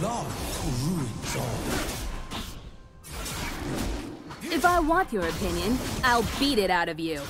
Love ruins all. If I want your opinion, I'll beat it out of you.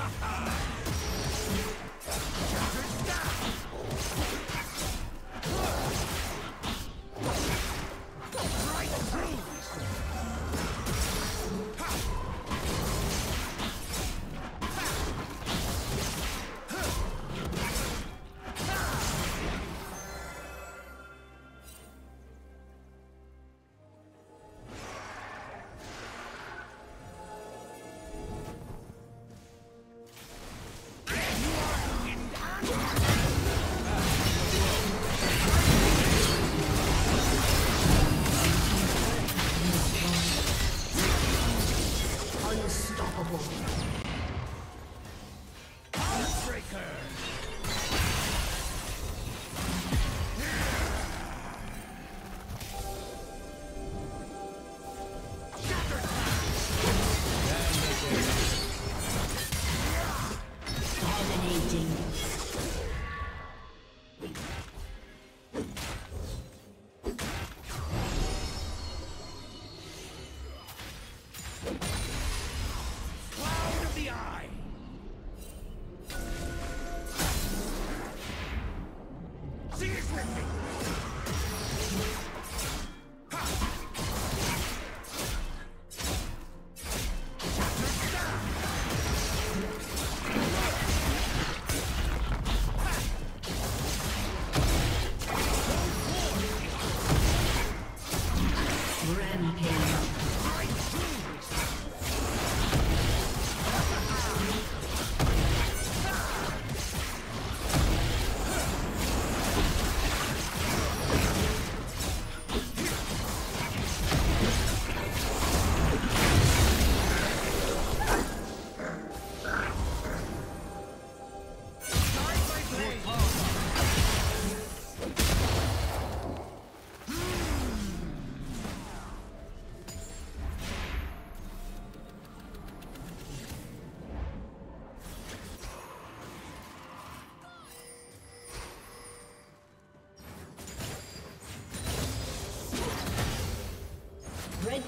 Ha ha!